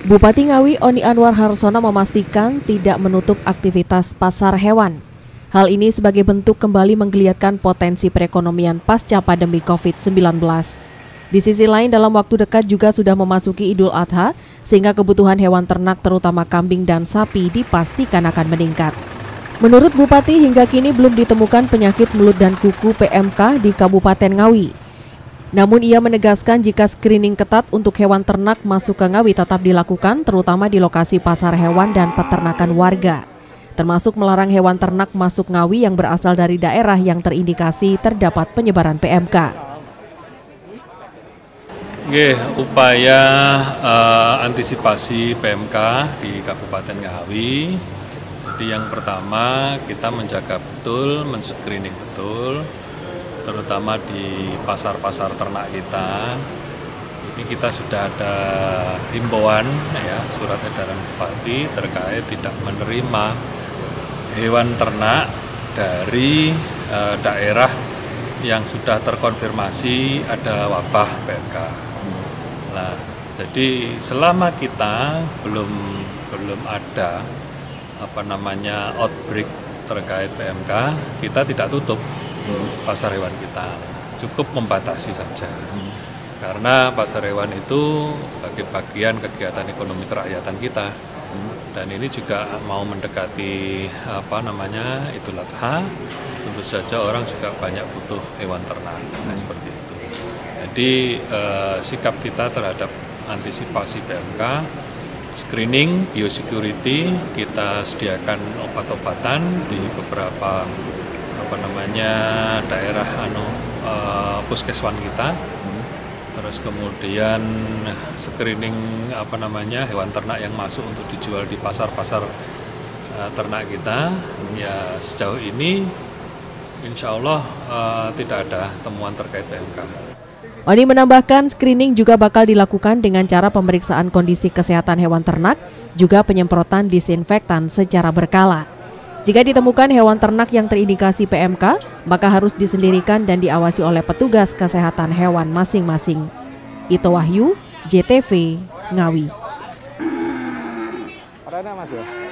Bupati Ngawi Oni Anwar Harsono memastikan tidak menutup aktivitas pasar hewan. Hal ini sebagai bentuk kembali menggeliatkan potensi perekonomian pasca pandemi COVID-19. Di sisi lain dalam waktu dekat juga sudah memasuki Idul Adha sehingga kebutuhan hewan ternak terutama kambing dan sapi dipastikan akan meningkat. Menurut Bupati hingga kini belum ditemukan penyakit mulut dan kuku PMK di Kabupaten Ngawi. Namun ia menegaskan jika screening ketat untuk hewan ternak masuk ke Ngawi tetap dilakukan terutama di lokasi pasar hewan dan peternakan warga. Termasuk melarang hewan ternak masuk Ngawi yang berasal dari daerah yang terindikasi terdapat penyebaran PMK. Nggih, upaya uh, antisipasi PMK di Kabupaten Ngawi. Jadi yang pertama kita menjaga betul, men-screening betul terutama di pasar-pasar ternak kita. Ini kita sudah ada himbauan ya surat edaran bupati terkait tidak menerima hewan ternak dari e, daerah yang sudah terkonfirmasi ada wabah PMK. Nah, jadi selama kita belum belum ada apa namanya outbreak terkait PMK, kita tidak tutup pasar hewan kita. Cukup membatasi saja. Karena pasar hewan itu bagi bagian kegiatan ekonomi kerakyatan kita. Dan ini juga mau mendekati apa namanya Idul Adha, tentu saja orang juga banyak butuh hewan ternak. Nah, seperti itu. Jadi eh, sikap kita terhadap antisipasi PMK screening biosecurity kita sediakan obat-obatan di beberapa apa namanya daerah anu uh, puskeswan kita terus kemudian screening apa namanya hewan ternak yang masuk untuk dijual di pasar-pasar uh, ternak kita ya sejauh ini insya Allah uh, tidak ada temuan terkait PMK. Oni menambahkan screening juga bakal dilakukan dengan cara pemeriksaan kondisi kesehatan hewan ternak, juga penyemprotan disinfektan secara berkala. Jika ditemukan hewan ternak yang terindikasi PMK, maka harus disendirikan dan diawasi oleh petugas kesehatan hewan masing-masing. Ito Wahyu, JTV, Ngawi. Ada mas ya?